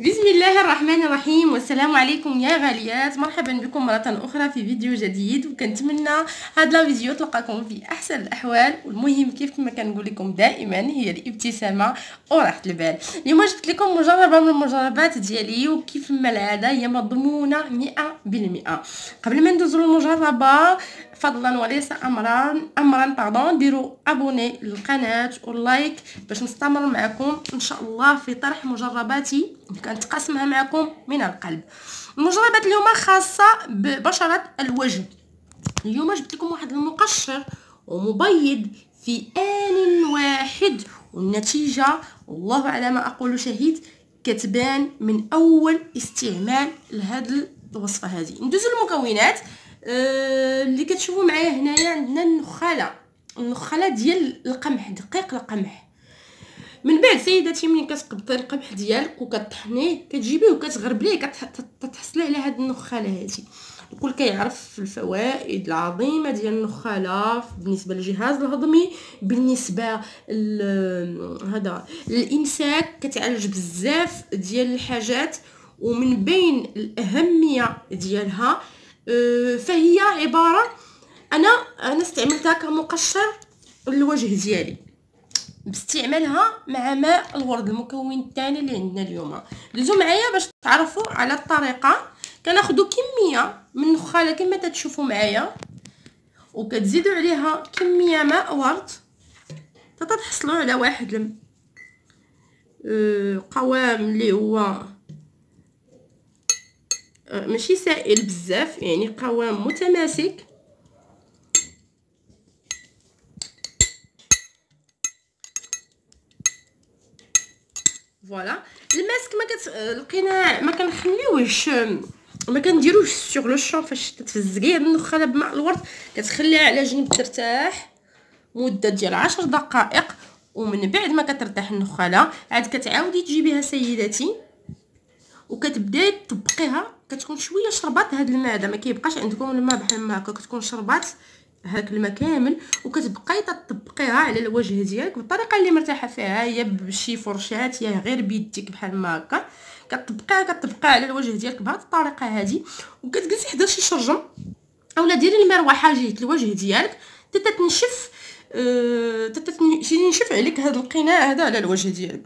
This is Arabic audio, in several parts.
الرحمن الرحيم والسلام عليكم يا غاليات. مرحبا بكم مرة أخرى في فيديو جديد. وكنتمنى هاد la vidéo تلقاكم في أحسن الأحوال. والمهم كيف ما كنقول لكم دائما هي الابتسامة وراحة البال. اليوم جبت لكم مجربة من المجربات ديالي وكيف ما العادة هي مضمونة مئة بالمئة. قبل ما ندوزو المجربة فضلا وليس امرا امرا pardon ديروا abonner للقناة واللايك باش نستمر معكم إن شاء الله في طرح مجرباتي. كنتقاسمها معكم من القلب. المجربات اليوم خاصة ببشرة الوجه. اليوم جبت لكم واحد المقشر ومبيض في آن واحد والنتيجة والله على ما أقول شهيد كتبان من أول استعمال لهاد الوصفة هذه. ندوزو المكونات آه، اللي كتشوفوا معايا هنايا عندنا النخالة. النخالة ديال القمح دقيق القمح. من بعد سيداتي ملي كتقبطي القمح ديالك وكطحنيه كتجيبيه وكتغربليه كتحصلي على هاد النخالة هادي. الكل كيعرف الفوائد العظيمة ديال النخالة بالنسبة للجهاز الهضمي. بالنسبة هذا الامساك كتعالج بزاف ديال الحاجات ومن بين الأهمية ديالها آه، فهي عبارة أنا أنا استعملتها كمقشر للوجه ديالي. باستعمالها مع ماء الورد المكون الثاني اللي عندنا اليوم. دوزو معايا باش تعرفوا على الطريقة. كناخذوا كمية من النخاله كما تتشوفوا معايا. وكتزيدوا عليها كمية ماء ورد. تتحصلوا على واحد القوام آه، اللي هو ماشي سائل بزاف يعني قوام متماسك. ف voilà الماسك ما كت القناع ما كنخليوهش ما كنديروش sur-le-champ فاش تتفزقيه النخاله بماء الورد كتخليها على جنب ترتاح مده ديال عشر دقائق ومن بعد ما كترتاح النخاله عاد كتعاودي تجيبيها سيداتي وكتبداي تطبقيها كتكون شوية شربات هاد الماء هذا ما كيبقاش عندكم الماء بحال ما هكا كتكون شربات هاك الماء كامل وكتبقاي تطبقيها على الوجه ديالك بالطريقة اللي مرتاحة فيها يا بشي فرشات يا غير بيديك بحال ما هكا. كتطبقيها كتطبقيها على الوجه ديالك بهذه الطريقة هذه وكتجلسي حدا شي شرجم اولا ديري المروحة جهه الوجه ديالك حتى تنشف أه عليك هذا القناع هذا على الوجه ديالك.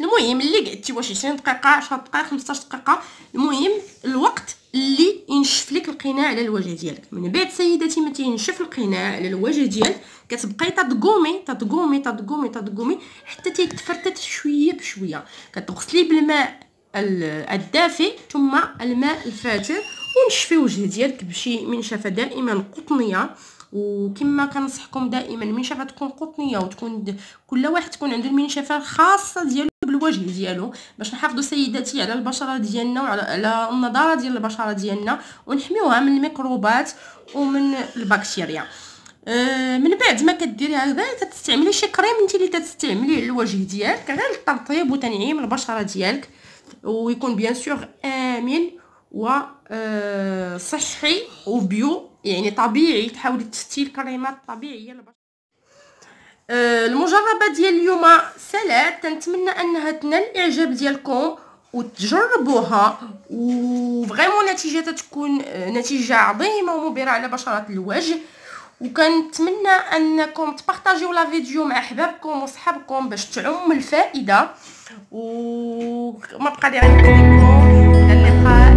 المهم اللي قعدتي واش 20 دقيقة 10 دقائق 15 دقيقة المهم الوقت القناع على الوجه ديالك. من بعد سيداتي ما تينشف القناع على الوجه ديالك كتبقاي تدقومي تدقومي تدقومي تدقومي حتى تيتفرتت شوية بشوية. كتغسلي بالماء الدافئ ثم الماء الفاتر ونشفي وجه ديالك بشي منشفة دائما قطنية. وكما كنصحكم دائما المنشفة تكون قطنية وتكون كل واحد تكون عنده المنشفة الخاصة ديالو بالوجه ديالو باش نحافظوا سيداتي على البشرة ديالنا وعلى على النضاره ديال البشرة ديالنا ونحميوها من الميكروبات ومن البكتيريا. آه، من بعد ما كديري هكذا تستعملي شي كريم انت اللي تستعمليه للوجه ديالك غير للترطيب وتنعيم البشرة ديالك. ويكون bien sûr آمن وصحي آه، و bio يعني طبيعي. تحاولي تستي الكريمات الطبيعية المجربة ديال اليوم سالات تنتمنى أنها تنال الإعجاب ديالكم وتجربوها. وفريمون نتيجة تكون آه، نتيجة عظيمة ومبهرة على بشرة الوجه. وكنتمنى أنكم تبارطاجيو لا فيديو مع أحبابكم وصحابكم باش تعم الفائدة. وما بقى لي غير نقول لكم إلى اللقاء.